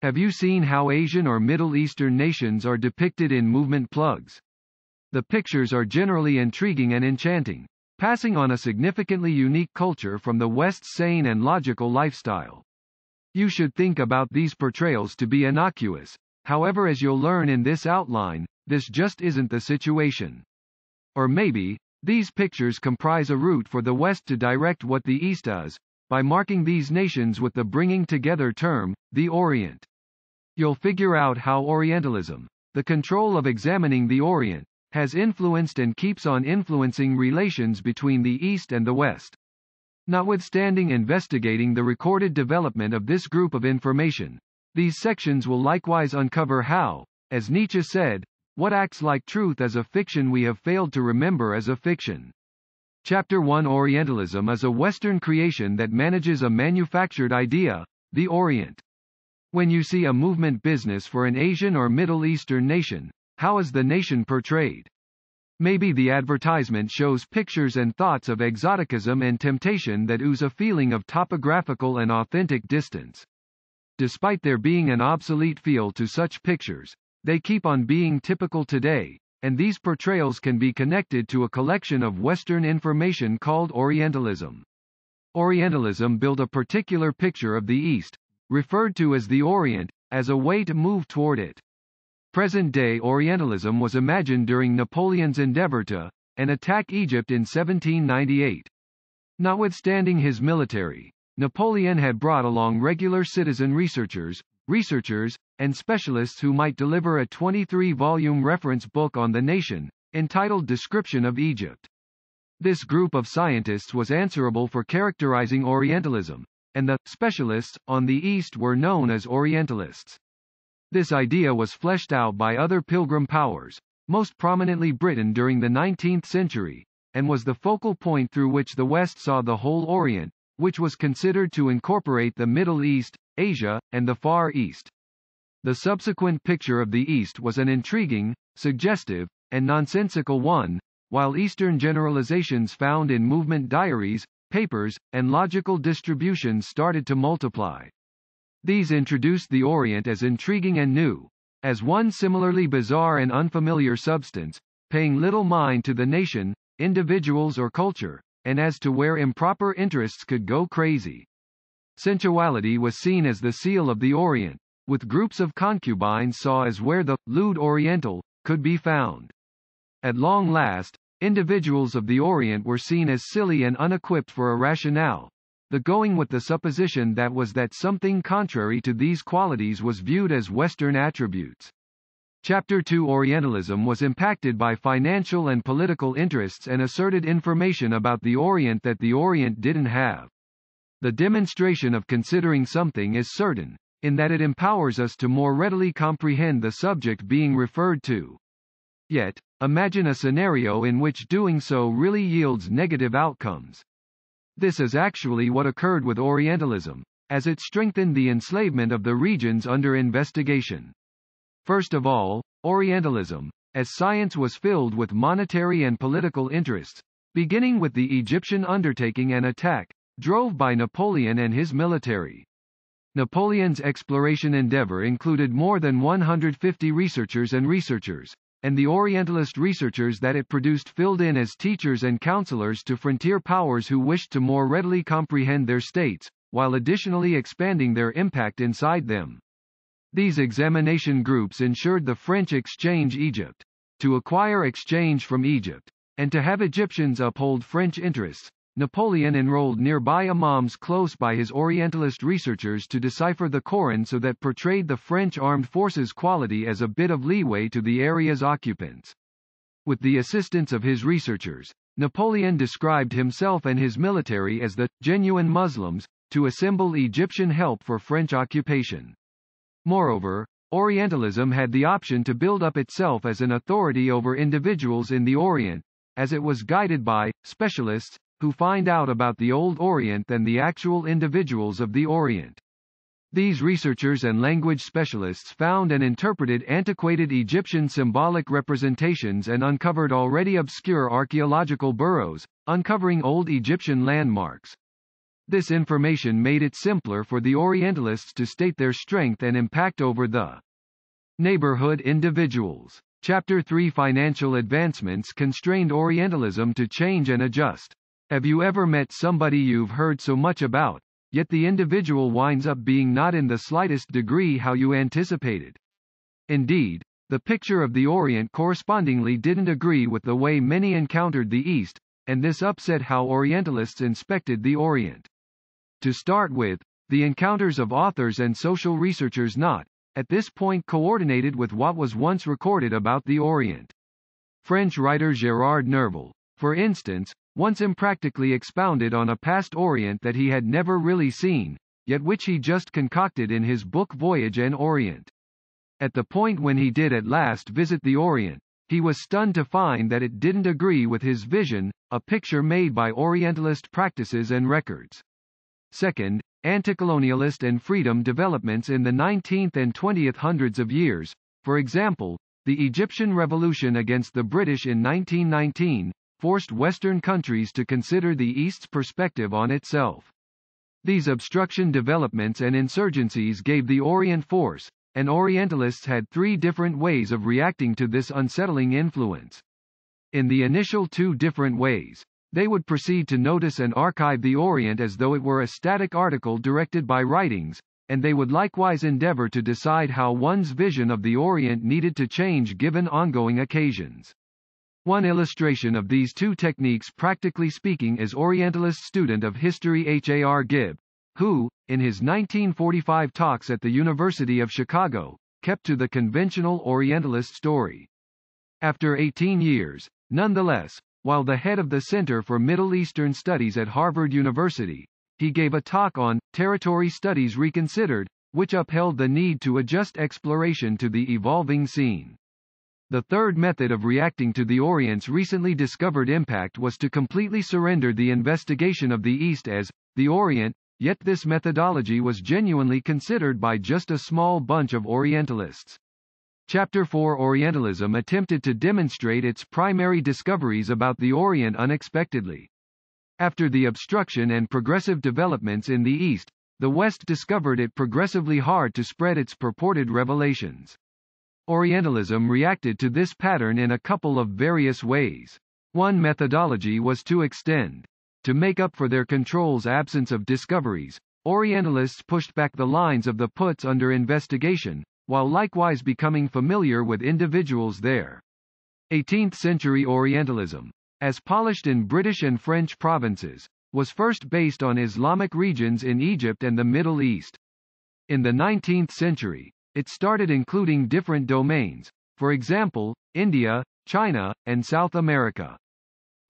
Have you seen how Asian or Middle Eastern nations are depicted in movement plugs? The pictures are generally intriguing and enchanting, passing on a significantly unique culture from the West's sane and logical lifestyle. You should think about these portrayals to be innocuous, however as you'll learn in this outline, this just isn't the situation. Or maybe, these pictures comprise a route for the West to direct what the East does, by marking these nations with the bringing together term, the Orient. You'll figure out how Orientalism, the control of examining the Orient, has influenced and keeps on influencing relations between the East and the West. Notwithstanding investigating the recorded development of this group of information, these sections will likewise uncover how, as Nietzsche said, what acts like truth as a fiction we have failed to remember as a fiction. Chapter 1 Orientalism is a Western creation that manages a manufactured idea, the Orient. When you see a movement business for an Asian or Middle Eastern nation, how is the nation portrayed? Maybe the advertisement shows pictures and thoughts of exoticism and temptation that ooze a feeling of topographical and authentic distance. Despite there being an obsolete feel to such pictures, they keep on being typical today, and these portrayals can be connected to a collection of Western information called Orientalism. Orientalism built a particular picture of the East, referred to as the Orient, as a way to move toward it. Present-day Orientalism was imagined during Napoleon's endeavor to and attack Egypt in 1798. Notwithstanding his military, Napoleon had brought along regular citizen researchers, researchers, and specialists who might deliver a 23-volume reference book on the nation, entitled Description of Egypt. This group of scientists was answerable for characterizing Orientalism, and the specialists on the East were known as Orientalists. This idea was fleshed out by other pilgrim powers, most prominently Britain during the 19th century, and was the focal point through which the West saw the whole Orient, which was considered to incorporate the Middle East, Asia, and the Far East. The subsequent picture of the East was an intriguing, suggestive, and nonsensical one, while Eastern generalizations found in movement diaries, papers, and logical distributions started to multiply. These introduced the Orient as intriguing and new, as one similarly bizarre and unfamiliar substance, paying little mind to the nation, individuals or culture, and as to where improper interests could go crazy. Sensuality was seen as the seal of the Orient, with groups of concubines saw as where the lewd Oriental could be found. At long last, individuals of the Orient were seen as silly and unequipped for a rationale, the going with the supposition that was that something contrary to these qualities was viewed as Western attributes. Chapter 2 Orientalism was impacted by financial and political interests and asserted information about the Orient that the Orient didn't have. The demonstration of considering something is certain, in that it empowers us to more readily comprehend the subject being referred to. Yet, imagine a scenario in which doing so really yields negative outcomes. This is actually what occurred with Orientalism, as it strengthened the enslavement of the regions under investigation. First of all, Orientalism, as science was filled with monetary and political interests, beginning with the Egyptian undertaking and attack, drove by Napoleon and his military. Napoleon's exploration endeavor included more than 150 researchers and researchers, and the Orientalist researchers that it produced filled in as teachers and counselors to frontier powers who wished to more readily comprehend their states, while additionally expanding their impact inside them. These examination groups ensured the French exchange Egypt, to acquire exchange from Egypt, and to have Egyptians uphold French interests, Napoleon enrolled nearby imams close by his Orientalist researchers to decipher the Koran so that portrayed the French armed forces' quality as a bit of leeway to the area's occupants. With the assistance of his researchers, Napoleon described himself and his military as the genuine Muslims, to assemble Egyptian help for French occupation. Moreover, Orientalism had the option to build up itself as an authority over individuals in the Orient, as it was guided by specialists, who find out about the Old Orient than the actual individuals of the Orient. These researchers and language specialists found and interpreted antiquated Egyptian symbolic representations and uncovered already obscure archaeological burrows, uncovering old Egyptian landmarks. This information made it simpler for the Orientalists to state their strength and impact over the neighborhood individuals. Chapter 3 Financial advancements constrained Orientalism to change and adjust. Have you ever met somebody you've heard so much about, yet the individual winds up being not in the slightest degree how you anticipated? Indeed, the picture of the Orient correspondingly didn't agree with the way many encountered the East, and this upset how Orientalists inspected the Orient. To start with, the encounters of authors and social researchers not, at this point coordinated with what was once recorded about the Orient. French writer Gérard Nerval, for instance, once impractically expounded on a past Orient that he had never really seen, yet which he just concocted in his book Voyage en Orient. At the point when he did at last visit the Orient, he was stunned to find that it didn't agree with his vision, a picture made by Orientalist practices and records. Second, anti-colonialist and freedom developments in the 19th and 20th hundreds of years, for example, the Egyptian revolution against the British in 1919, forced Western countries to consider the East's perspective on itself. These obstruction developments and insurgencies gave the Orient force, and Orientalists had three different ways of reacting to this unsettling influence. In the initial two different ways, they would proceed to notice and archive the Orient as though it were a static article directed by writings, and they would likewise endeavor to decide how one's vision of the Orient needed to change given ongoing occasions. One illustration of these two techniques practically speaking is Orientalist student of history H. A. R. Gibb, who, in his 1945 talks at the University of Chicago, kept to the conventional Orientalist story. After 18 years, nonetheless, while the head of the Center for Middle Eastern Studies at Harvard University, he gave a talk on Territory Studies Reconsidered, which upheld the need to adjust exploration to the evolving scene. The third method of reacting to the Orient's recently discovered impact was to completely surrender the investigation of the East as the Orient, yet this methodology was genuinely considered by just a small bunch of Orientalists. Chapter 4 Orientalism attempted to demonstrate its primary discoveries about the Orient unexpectedly. After the obstruction and progressive developments in the East, the West discovered it progressively hard to spread its purported revelations. Orientalism reacted to this pattern in a couple of various ways. One methodology was to extend. To make up for their control's absence of discoveries, Orientalists pushed back the lines of the puts under investigation, while likewise becoming familiar with individuals there. 18th-century Orientalism, as polished in British and French provinces, was first based on Islamic regions in Egypt and the Middle East. In the 19th century, it started including different domains, for example, India, China, and South America.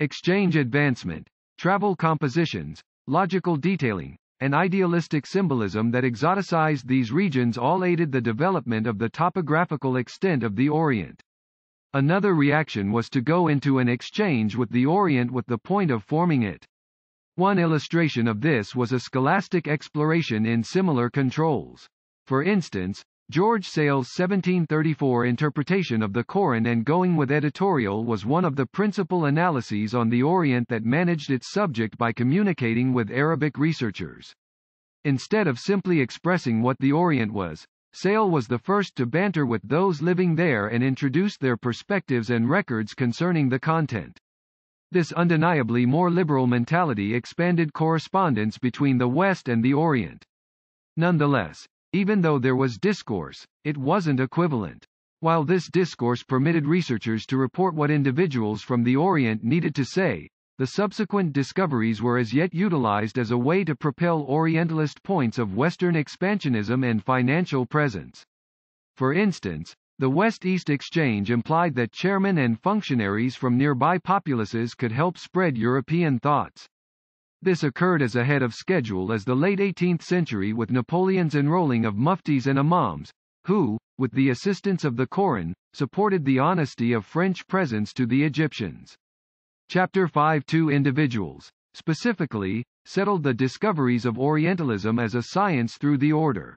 Exchange advancement, travel compositions, logical detailing, and idealistic symbolism that exoticized these regions all aided the development of the topographical extent of the Orient. Another reaction was to go into an exchange with the Orient with the point of forming it. One illustration of this was a scholastic exploration in similar controls. For instance, George Sale's 1734 interpretation of the Koran and going with editorial was one of the principal analyses on the Orient that managed its subject by communicating with Arabic researchers. Instead of simply expressing what the Orient was, Sale was the first to banter with those living there and introduce their perspectives and records concerning the content. This undeniably more liberal mentality expanded correspondence between the West and the Orient. Nonetheless, even though there was discourse, it wasn't equivalent. While this discourse permitted researchers to report what individuals from the Orient needed to say, the subsequent discoveries were as yet utilized as a way to propel Orientalist points of Western expansionism and financial presence. For instance, the West-East exchange implied that chairmen and functionaries from nearby populaces could help spread European thoughts. This occurred as ahead of schedule as the late 18th century with Napoleon's enrolling of muftis and imams, who, with the assistance of the Koran, supported the honesty of French presence to the Egyptians. Chapter 5 Two individuals, specifically, settled the discoveries of Orientalism as a science through the order.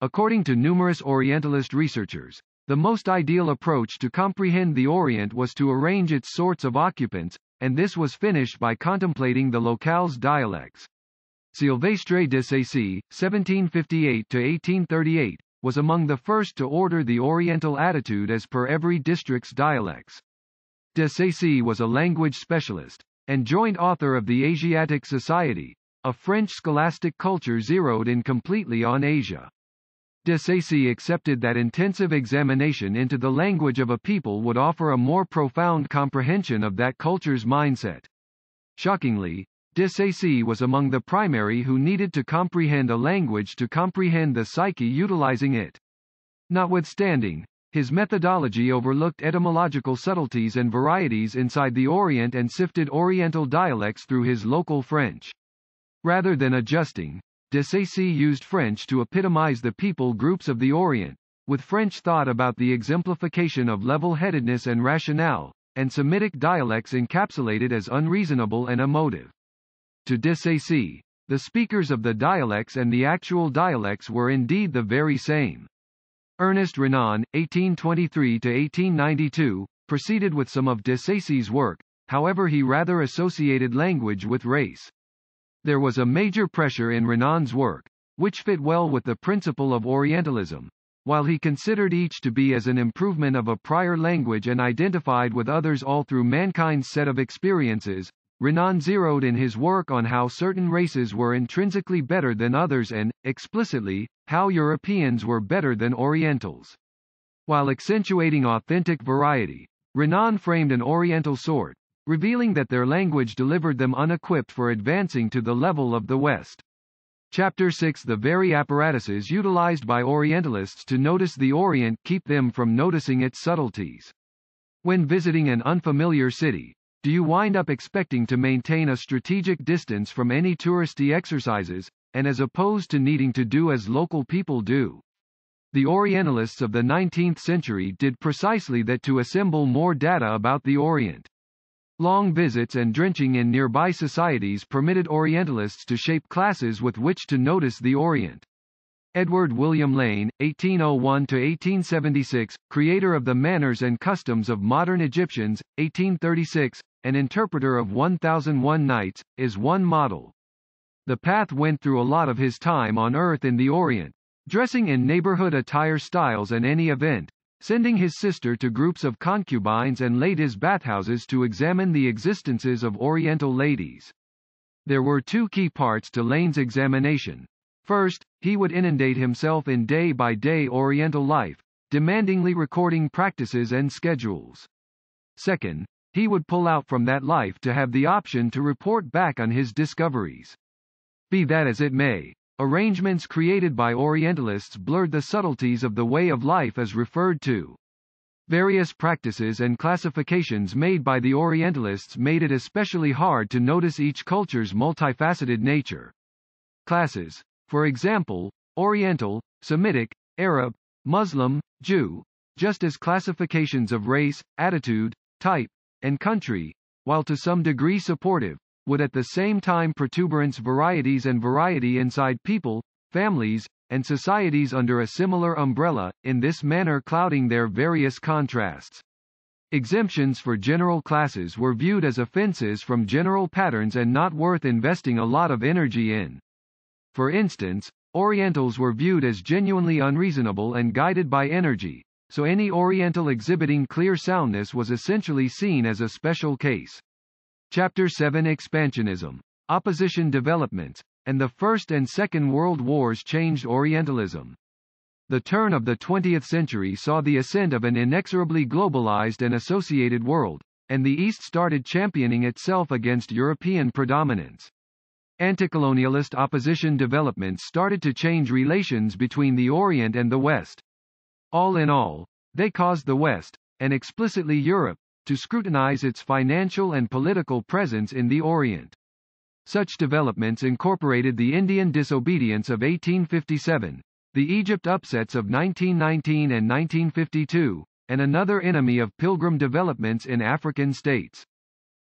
According to numerous Orientalist researchers, the most ideal approach to comprehend the Orient was to arrange its sorts of occupants, and this was finished by contemplating the locale's dialects. Silvestre de Sacy, 1758-1838, was among the first to order the Oriental attitude as per every district's dialects. De Sacy was a language specialist, and joint author of the Asiatic Society, a French scholastic culture zeroed in completely on Asia. De Sacy accepted that intensive examination into the language of a people would offer a more profound comprehension of that culture's mindset. Shockingly, de Sacy was among the primary who needed to comprehend a language to comprehend the psyche utilizing it. Notwithstanding, his methodology overlooked etymological subtleties and varieties inside the Orient and sifted Oriental dialects through his local French. Rather than adjusting, de Sacy used French to epitomize the people groups of the Orient, with French thought about the exemplification of level-headedness and rationale, and Semitic dialects encapsulated as unreasonable and emotive. To de Sacy, the speakers of the dialects and the actual dialects were indeed the very same. Ernest Renan, 1823-1892, proceeded with some of de Sacy's work, however he rather associated language with race. There was a major pressure in Renan's work, which fit well with the principle of Orientalism, while he considered each to be as an improvement of a prior language and identified with others all through mankind's set of experiences, Renan zeroed in his work on how certain races were intrinsically better than others and, explicitly, how Europeans were better than Orientals. While accentuating authentic variety, Renan framed an Oriental sort, revealing that their language delivered them unequipped for advancing to the level of the West. Chapter 6 The very apparatuses utilized by Orientalists to notice the Orient keep them from noticing its subtleties. When visiting an unfamiliar city, do you wind up expecting to maintain a strategic distance from any touristy exercises, and as opposed to needing to do as local people do? The Orientalists of the 19th century did precisely that to assemble more data about the Orient. Long visits and drenching in nearby societies permitted Orientalists to shape classes with which to notice the Orient. Edward William Lane, 1801-1876, creator of the manners and customs of modern Egyptians, 1836, an interpreter of 1001 Nights, is one model. The path went through a lot of his time on Earth in the Orient, dressing in neighborhood attire styles and any event, sending his sister to groups of concubines and ladies' bathhouses to examine the existences of Oriental ladies. There were two key parts to Lane's examination. First, he would inundate himself in day-by-day Oriental life, demandingly recording practices and schedules. Second, he would pull out from that life to have the option to report back on his discoveries. Be that as it may, Arrangements created by Orientalists blurred the subtleties of the way of life as referred to. Various practices and classifications made by the Orientalists made it especially hard to notice each culture's multifaceted nature. Classes, for example, Oriental, Semitic, Arab, Muslim, Jew, just as classifications of race, attitude, type, and country, while to some degree supportive, would at the same time protuberance varieties and variety inside people, families, and societies under a similar umbrella, in this manner clouding their various contrasts. Exemptions for general classes were viewed as offenses from general patterns and not worth investing a lot of energy in. For instance, Orientals were viewed as genuinely unreasonable and guided by energy, so any Oriental exhibiting clear soundness was essentially seen as a special case. Chapter 7 Expansionism, Opposition Developments, and the First and Second World Wars changed Orientalism. The turn of the 20th century saw the ascent of an inexorably globalized and associated world, and the East started championing itself against European predominance. Anticolonialist opposition developments started to change relations between the Orient and the West. All in all, they caused the West, and explicitly Europe, to scrutinize its financial and political presence in the Orient. Such developments incorporated the Indian disobedience of 1857, the Egypt upsets of 1919 and 1952, and another enemy of pilgrim developments in African states.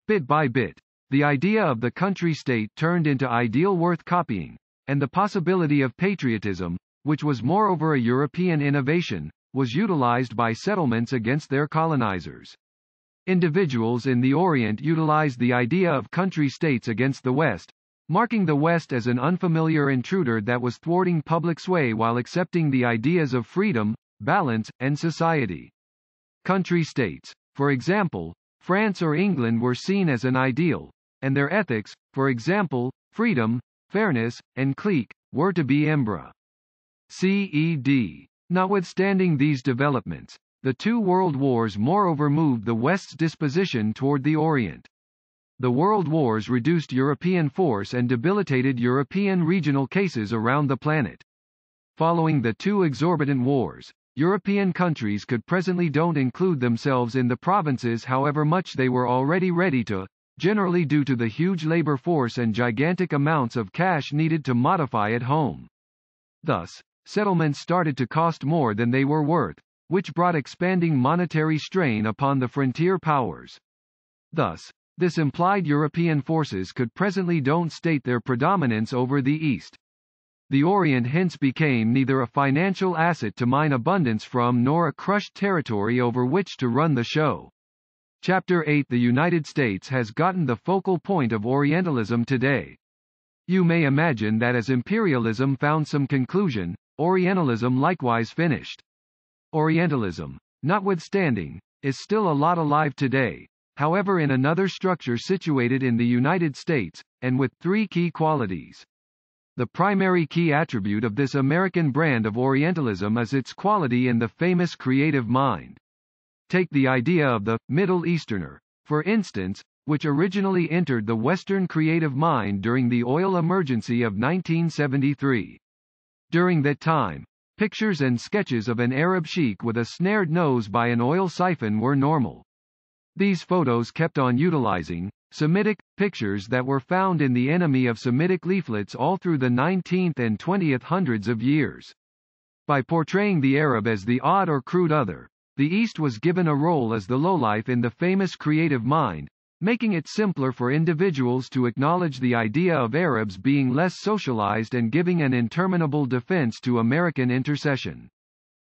Bit by bit, the idea of the country-state turned into ideal worth copying, and the possibility of patriotism, which was moreover a European innovation, was utilized by settlements against their colonizers. Individuals in the Orient utilized the idea of country states against the West, marking the West as an unfamiliar intruder that was thwarting public sway while accepting the ideas of freedom, balance, and society. Country states, for example, France or England were seen as an ideal, and their ethics, for example, freedom, fairness, and clique, were to be embra. CED. Notwithstanding these developments, the two world wars moreover moved the West's disposition toward the Orient. The world wars reduced European force and debilitated European regional cases around the planet. Following the two exorbitant wars, European countries could presently don't include themselves in the provinces however much they were already ready to, generally due to the huge labor force and gigantic amounts of cash needed to modify at home. Thus, settlements started to cost more than they were worth, which brought expanding monetary strain upon the frontier powers. Thus, this implied European forces could presently don't state their predominance over the East. The Orient hence became neither a financial asset to mine abundance from nor a crushed territory over which to run the show. Chapter 8 The United States has gotten the focal point of Orientalism today. You may imagine that as imperialism found some conclusion, Orientalism likewise finished. Orientalism, notwithstanding, is still a lot alive today, however in another structure situated in the United States, and with three key qualities. The primary key attribute of this American brand of Orientalism is its quality in the famous creative mind. Take the idea of the Middle Easterner, for instance, which originally entered the Western creative mind during the oil emergency of 1973. During that time, pictures and sketches of an Arab sheik with a snared nose by an oil siphon were normal. These photos kept on utilizing, Semitic pictures that were found in the enemy of Semitic leaflets all through the 19th and 20th hundreds of years. By portraying the Arab as the odd or crude other, the East was given a role as the lowlife in the famous creative mind, making it simpler for individuals to acknowledge the idea of Arabs being less socialized and giving an interminable defense to American intercession.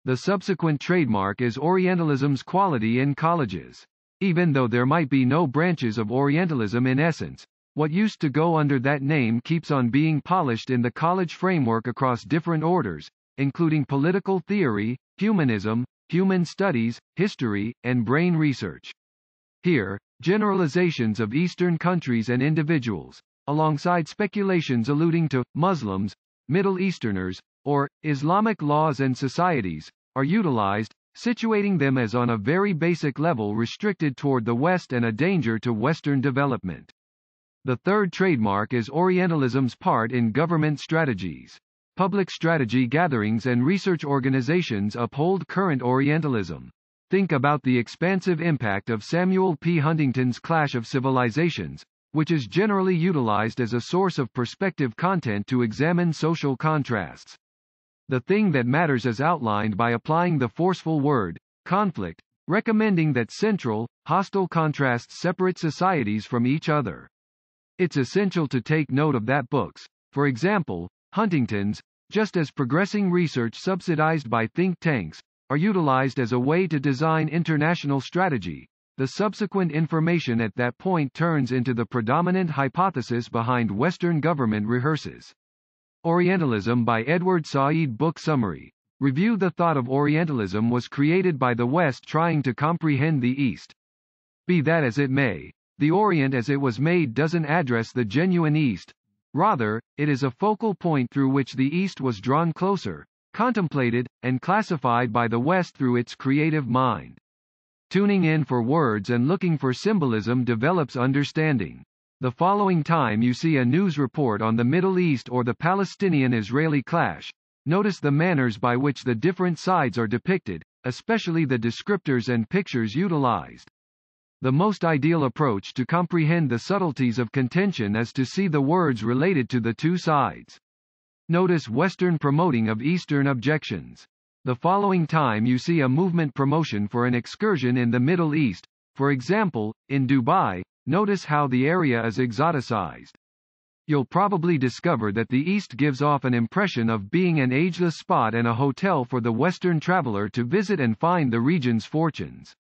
The subsequent trademark is Orientalism's quality in colleges. Even though there might be no branches of Orientalism in essence, what used to go under that name keeps on being polished in the college framework across different orders, including political theory, humanism, human studies, history, and brain research. Here, generalizations of Eastern countries and individuals, alongside speculations alluding to Muslims, Middle Easterners, or Islamic laws and societies, are utilized, situating them as on a very basic level restricted toward the West and a danger to Western development. The third trademark is Orientalism's part in government strategies. Public strategy gatherings and research organizations uphold current Orientalism. Think about the expansive impact of Samuel P. Huntington's Clash of Civilizations, which is generally utilized as a source of perspective content to examine social contrasts. The thing that matters is outlined by applying the forceful word, conflict, recommending that central, hostile contrasts separate societies from each other. It's essential to take note of that books, for example, Huntington's, just as progressing research subsidized by think tanks, are utilized as a way to design international strategy, the subsequent information at that point turns into the predominant hypothesis behind Western government rehearses. Orientalism by Edward Said Book Summary. Review The thought of Orientalism was created by the West trying to comprehend the East. Be that as it may, the Orient as it was made doesn't address the genuine East. Rather, it is a focal point through which the East was drawn closer, contemplated, and classified by the West through its creative mind. Tuning in for words and looking for symbolism develops understanding. The following time you see a news report on the Middle East or the Palestinian-Israeli clash, notice the manners by which the different sides are depicted, especially the descriptors and pictures utilized. The most ideal approach to comprehend the subtleties of contention is to see the words related to the two sides. Notice Western promoting of Eastern objections. The following time you see a movement promotion for an excursion in the Middle East, for example, in Dubai, Notice how the area is exoticized. You'll probably discover that the East gives off an impression of being an ageless spot and a hotel for the Western traveler to visit and find the region's fortunes.